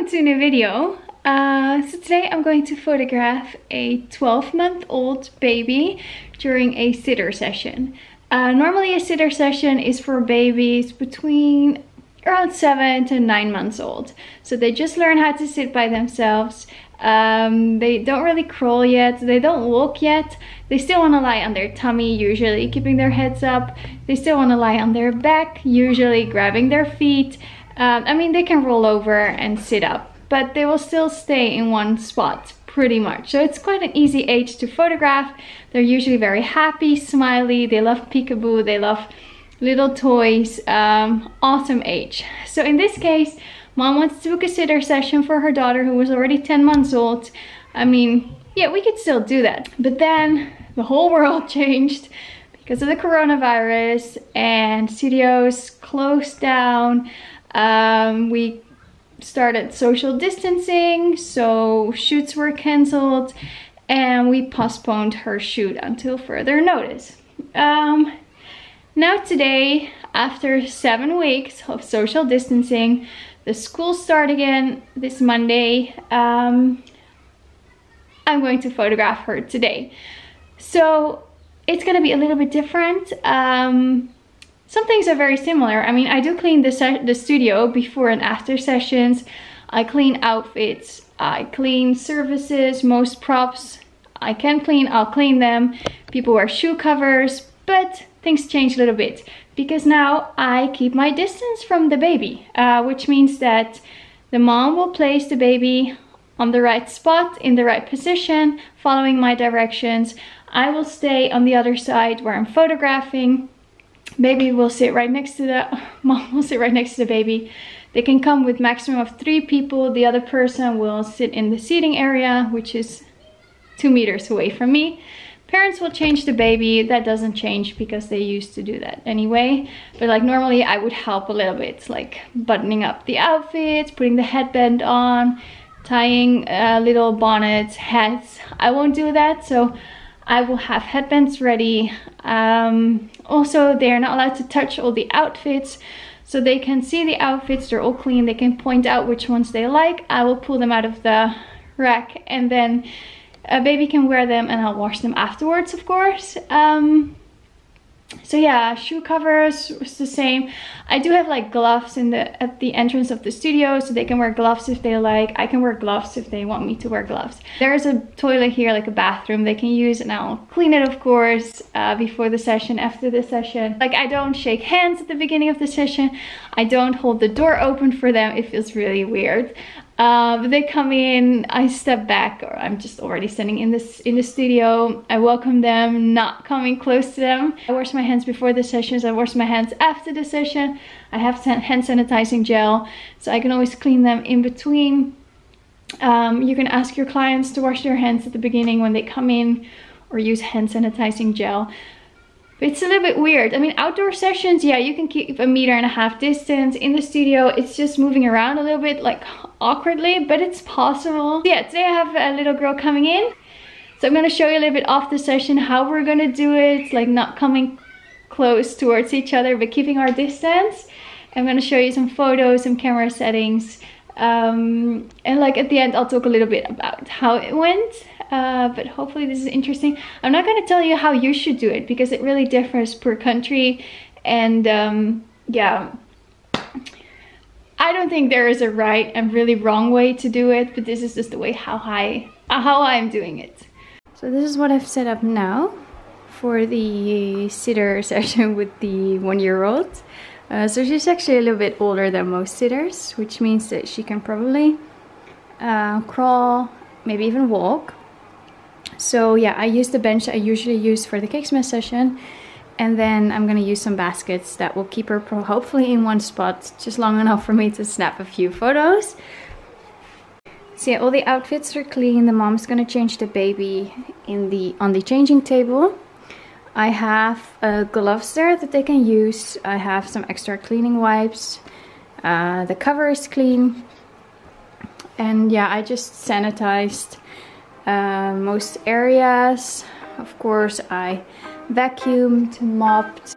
welcome to a new video. Uh, so today I'm going to photograph a 12 month old baby during a sitter session. Uh, normally a sitter session is for babies between around 7 to 9 months old. So they just learn how to sit by themselves. Um, they don't really crawl yet, they don't walk yet. They still want to lie on their tummy, usually keeping their heads up. They still want to lie on their back, usually grabbing their feet. Um, I mean, they can roll over and sit up, but they will still stay in one spot pretty much. So it's quite an easy age to photograph. They're usually very happy, smiley, they love peekaboo, they love little toys, um, awesome age. So in this case, mom wants to book a sitter session for her daughter who was already 10 months old. I mean, yeah, we could still do that. But then the whole world changed because of the coronavirus and studios closed down. Um, we started social distancing, so shoots were cancelled, and we postponed her shoot until further notice. Um, now today, after seven weeks of social distancing, the school start again this Monday. Um, I'm going to photograph her today. So it's gonna be a little bit different. Um, some things are very similar. I mean, I do clean the, the studio before and after sessions. I clean outfits, I clean services, most props. I can clean, I'll clean them. People wear shoe covers, but things change a little bit because now I keep my distance from the baby, uh, which means that the mom will place the baby on the right spot, in the right position, following my directions. I will stay on the other side where I'm photographing baby will sit right next to the mom will sit right next to the baby. They can come with maximum of three people. The other person will sit in the seating area which is two meters away from me. Parents will change the baby. That doesn't change because they used to do that anyway. But like normally i would help a little bit like buttoning up the outfits putting the headband on tying uh, little bonnets hats. I won't do that so I will have headbands ready. Um, also, they are not allowed to touch all the outfits. So they can see the outfits, they're all clean. They can point out which ones they like. I will pull them out of the rack and then a baby can wear them and I'll wash them afterwards, of course. Um, so yeah shoe covers was the same. I do have like gloves in the at the entrance of the studio so they can wear gloves if they like. I can wear gloves if they want me to wear gloves. There's a toilet here like a bathroom they can use and i'll clean it of course uh, before the session after the session. Like i don't shake hands at the beginning of the session. I don't hold the door open for them it feels really weird uh, they come in, I step back, or I'm just already standing in this in the studio. I welcome them, not coming close to them. I wash my hands before the sessions. I wash my hands after the session. I have hand sanitizing gel, so I can always clean them in between. Um, you can ask your clients to wash their hands at the beginning when they come in, or use hand sanitizing gel it's a little bit weird. I mean, outdoor sessions, yeah, you can keep a meter and a half distance. In the studio, it's just moving around a little bit, like awkwardly, but it's possible. Yeah, today I have a little girl coming in. So I'm gonna show you a little bit off the session how we're gonna do it, like not coming close towards each other, but keeping our distance. I'm gonna show you some photos, some camera settings, um, and like at the end I'll talk a little bit about how it went uh, but hopefully this is interesting. I'm not to tell you how you should do it because it really differs per country and um, yeah. I don't think there is a right and really wrong way to do it but this is just the way how I how I'm doing it. So this is what I've set up now for the sitter session with the one-year-old uh, so she's actually a little bit older than most sitters, which means that she can probably uh, crawl, maybe even walk. So yeah, I use the bench I usually use for the cake smash session. And then I'm gonna use some baskets that will keep her hopefully in one spot, just long enough for me to snap a few photos. So yeah, all the outfits are clean. The mom's gonna change the baby in the on the changing table. I have uh, gloves there that they can use. I have some extra cleaning wipes. Uh, the cover is clean. And yeah, I just sanitized uh, most areas. Of course, I vacuumed, mopped.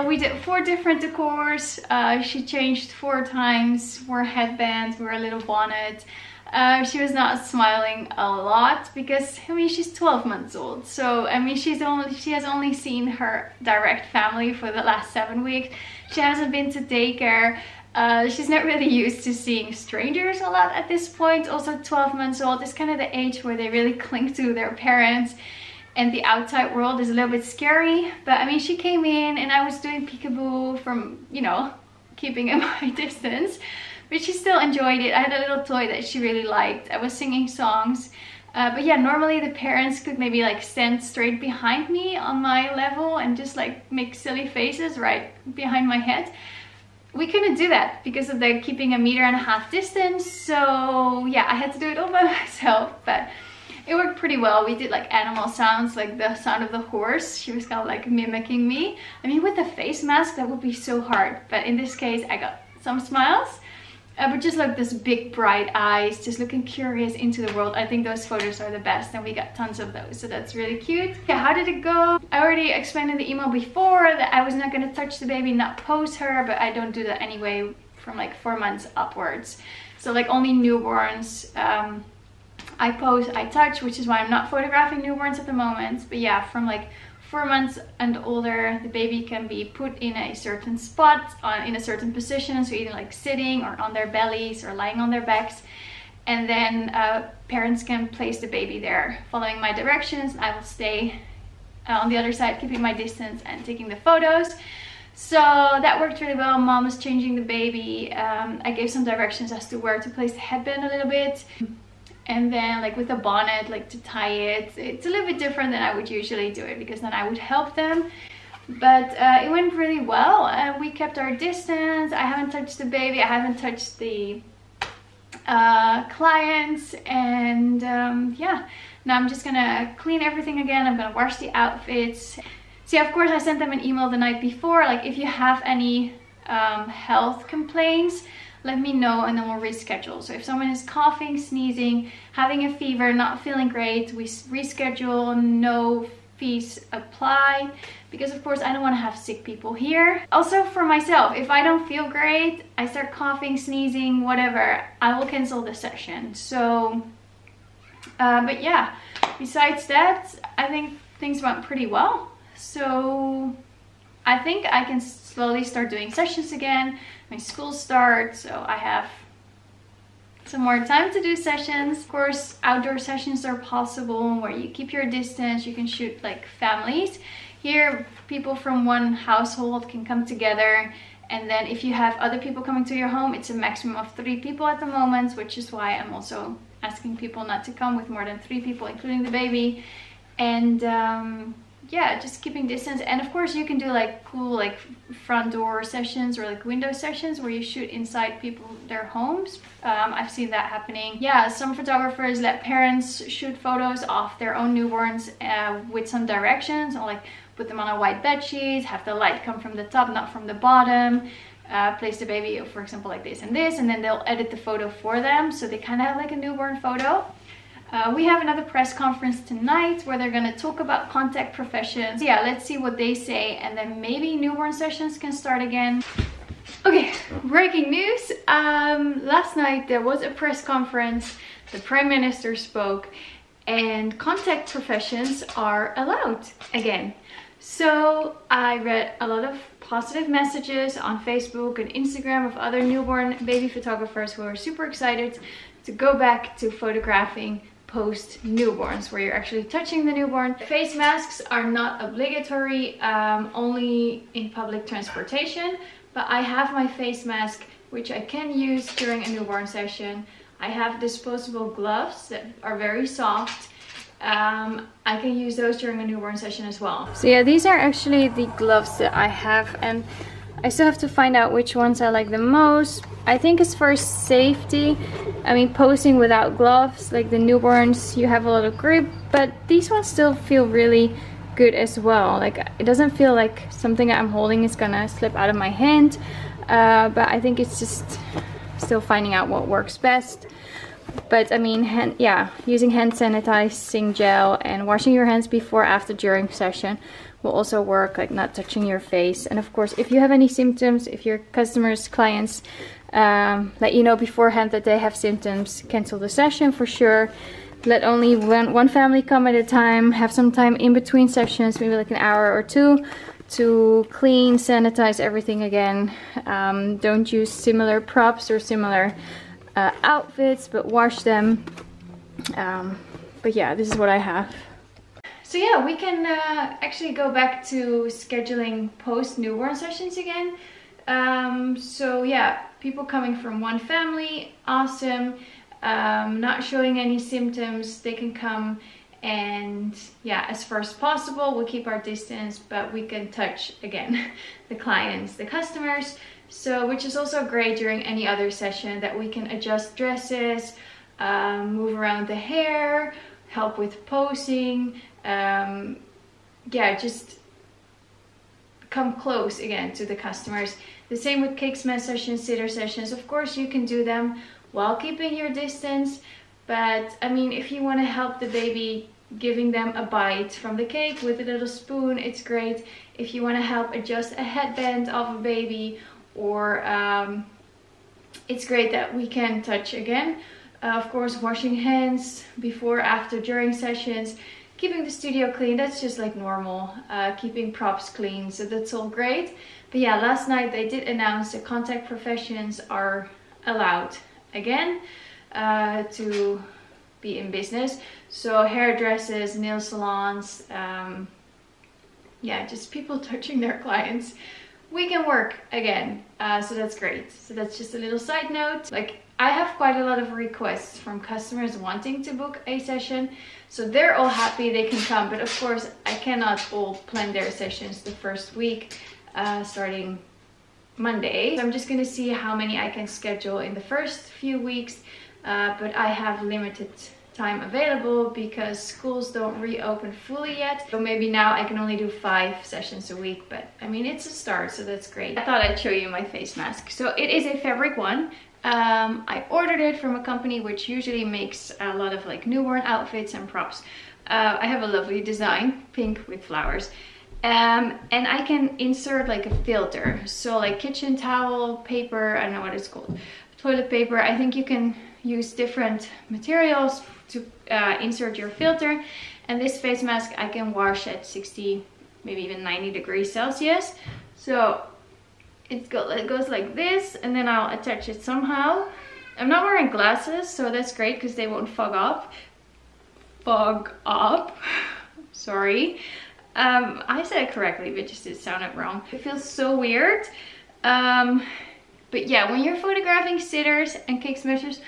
Uh, we did four different decors. Uh, she changed four times, wore headbands, wore a little bonnet. Uh, she was not smiling a lot because I mean she's 12 months old. So I mean she's only she has only seen her direct family for the last seven weeks. She hasn't been to daycare. Uh, she's not really used to seeing strangers a lot at this point. Also 12 months old is kind of the age where they really cling to their parents and the outside world is a little bit scary but I mean she came in and I was doing peekaboo from you know keeping in my distance but she still enjoyed it. I had a little toy that she really liked. I was singing songs. Uh, but yeah, normally the parents could maybe like stand straight behind me on my level and just like make silly faces right behind my head. We couldn't do that because of the keeping a meter and a half distance. So yeah, I had to do it all by myself, but it worked pretty well. We did like animal sounds, like the sound of the horse. She was kind of like mimicking me. I mean, with the face mask, that would be so hard. But in this case, I got some smiles uh, but just like this big bright eyes just looking curious into the world i think those photos are the best and we got tons of those so that's really cute yeah how did it go i already explained in the email before that i was not going to touch the baby not pose her but i don't do that anyway from like four months upwards so like only newborns um i pose i touch which is why i'm not photographing newborns at the moment but yeah from like four months and older, the baby can be put in a certain spot, on, in a certain position, so either like sitting or on their bellies or lying on their backs. And then uh, parents can place the baby there. Following my directions, I will stay uh, on the other side, keeping my distance and taking the photos. So that worked really well. Mom was changing the baby. Um, I gave some directions as to where to place the headband a little bit and then like with a bonnet like to tie it it's a little bit different than I would usually do it because then I would help them. But uh, it went really well. Uh, we kept our distance. I haven't touched the baby. I haven't touched the uh, clients. And um, yeah. Now I'm just gonna clean everything again. I'm gonna wash the outfits. See of course I sent them an email the night before. Like if you have any um, health complaints let me know and then we'll reschedule. So if someone is coughing, sneezing, having a fever, not feeling great, we reschedule, no fees apply because of course I don't want to have sick people here. Also for myself, if I don't feel great, I start coughing, sneezing, whatever, I will cancel the session. So, uh, but yeah, besides that, I think things went pretty well. So I think I can slowly start doing sessions again my school starts, so I have some more time to do sessions. Of course, outdoor sessions are possible where you keep your distance. You can shoot like families. Here, people from one household can come together. And then if you have other people coming to your home, it's a maximum of three people at the moment, which is why I'm also asking people not to come with more than three people, including the baby. And um, yeah, just keeping distance. And of course you can do like cool like front door sessions or like window sessions where you shoot inside people, their homes. Um, I've seen that happening. Yeah, some photographers let parents shoot photos of their own newborns uh, with some directions or like put them on a white bed sheet, have the light come from the top, not from the bottom. Uh, place the baby, for example, like this and this, and then they'll edit the photo for them. So they kind of have like a newborn photo. Uh, we have another press conference tonight where they're going to talk about contact professions. Yeah, let's see what they say and then maybe newborn sessions can start again. Okay, breaking news. Um, last night there was a press conference. The Prime Minister spoke and contact professions are allowed again. So I read a lot of positive messages on Facebook and Instagram of other newborn baby photographers who are super excited to go back to photographing post newborns where you're actually touching the newborn. Face masks are not obligatory, um, only in public transportation, but I have my face mask which I can use during a newborn session. I have disposable gloves that are very soft. Um, I can use those during a newborn session as well. So yeah, these are actually the gloves that I have and I still have to find out which ones I like the most. I think as far as safety, I mean posing without gloves, like the newborns, you have a lot of grip, but these ones still feel really good as well. Like it doesn't feel like something I'm holding is gonna slip out of my hand, uh, but I think it's just still finding out what works best. But I mean, hand, yeah, using hand sanitizing gel and washing your hands before, after, during session will also work, like not touching your face. And of course, if you have any symptoms, if your customers, clients um, let you know beforehand that they have symptoms, cancel the session for sure. Let only one, one family come at a time, have some time in between sessions, maybe like an hour or two to clean, sanitize everything again. Um, don't use similar props or similar uh, outfits, but wash them. Um, but yeah, this is what I have. So yeah, we can uh, actually go back to scheduling post newborn sessions again. Um, so yeah, people coming from one family, awesome. Um, not showing any symptoms, they can come and yeah, as far as possible, we'll keep our distance, but we can touch again the clients, the customers. So, which is also great during any other session that we can adjust dresses, um, move around the hair, help with posing. Um, yeah, just come close again to the customers. The same with smash sessions, sitter sessions. Of course, you can do them while keeping your distance. But I mean, if you want to help the baby giving them a bite from the cake with a little spoon, it's great. If you want to help adjust a headband of a baby or um, it's great that we can touch again. Uh, of course, washing hands before, after, during sessions, keeping the studio clean, that's just like normal. Uh, keeping props clean, so that's all great. But yeah, last night they did announce that contact professions are allowed again uh, to be in business. So hairdressers, nail salons, um, yeah, just people touching their clients. We can work again, uh, so that's great. So that's just a little side note. Like I have quite a lot of requests from customers wanting to book a session. So they're all happy they can come. But of course, I cannot all plan their sessions the first week uh, starting Monday. So I'm just gonna see how many I can schedule in the first few weeks uh, but I have limited time available because schools don't reopen fully yet. So maybe now I can only do five sessions a week, but I mean, it's a start, so that's great. I thought I'd show you my face mask. So it is a fabric one. Um, I ordered it from a company which usually makes a lot of like newborn outfits and props. Uh, I have a lovely design, pink with flowers. Um, and I can insert like a filter. So like kitchen towel, paper, I don't know what it's called, toilet paper. I think you can use different materials to uh, insert your filter and this face mask I can wash at 60 maybe even 90 degrees Celsius so it, go, it goes like this and then I'll attach it somehow I'm not wearing glasses so that's great because they won't fog up fog up sorry um, I said it correctly but just it sounded wrong it feels so weird um, but yeah when you're photographing sitters and cake smashers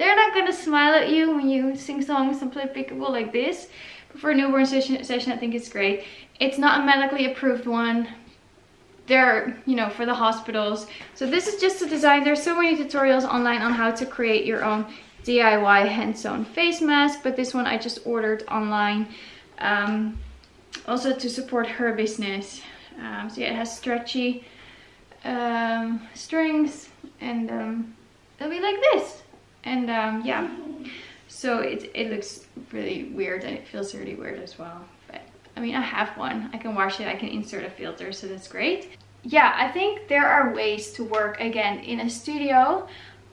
they're not gonna smile at you when you sing songs and play peekaboo like this. But for a newborn session, session, I think it's great. It's not a medically approved one. They're, you know, for the hospitals. So this is just a design. There's so many tutorials online on how to create your own DIY hand-sewn face mask. But this one I just ordered online. Um, also to support her business. Um, so yeah, it has stretchy um, strings and um, it'll be like this and um, yeah so it, it looks really weird and it feels really weird as well I mean I have one I can wash it I can insert a filter so that's great yeah I think there are ways to work again in a studio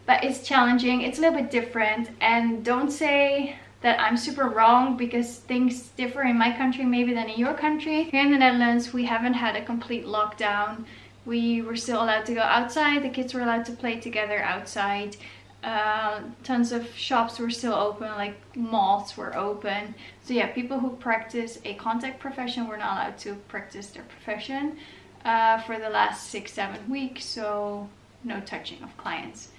but it's challenging it's a little bit different and don't say that I'm super wrong because things differ in my country maybe than in your country. Here in the Netherlands we haven't had a complete lockdown. We were still allowed to go outside, the kids were allowed to play together outside. Uh, tons of shops were still open, like malls were open. So yeah, people who practice a contact profession were not allowed to practice their profession uh, for the last six, seven weeks. So no touching of clients.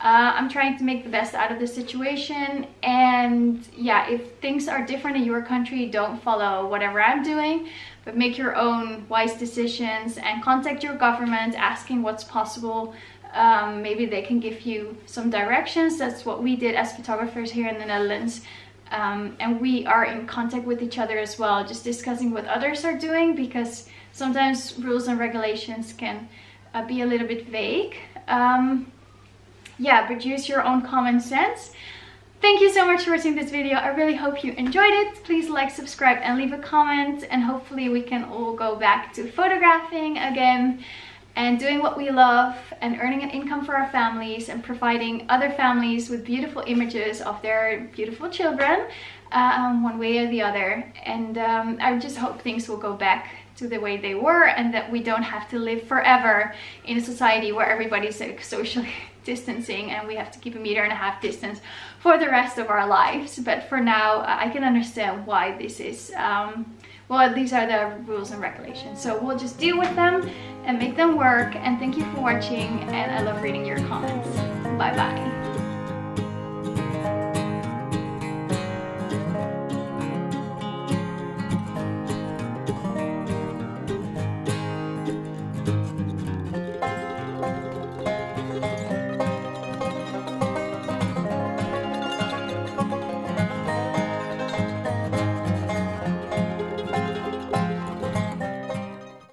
Uh, I'm trying to make the best out of the situation and yeah if things are different in your country don't follow whatever I'm doing but make your own wise decisions and contact your government asking what's possible um, maybe they can give you some directions. That's what we did as photographers here in the Netherlands. Um, and we are in contact with each other as well, just discussing what others are doing because sometimes rules and regulations can uh, be a little bit vague. Um, yeah, but use your own common sense. Thank you so much for watching this video. I really hope you enjoyed it. Please like, subscribe and leave a comment and hopefully we can all go back to photographing again and doing what we love and earning an income for our families and providing other families with beautiful images of their beautiful children um, one way or the other. And um, I just hope things will go back to the way they were and that we don't have to live forever in a society where everybody's like socially distancing and we have to keep a meter and a half distance for the rest of our lives. But for now I can understand why this is um, well these are the rules and regulations. So we'll just deal with them and make them work. And thank you for watching and I love reading your comments. Bye bye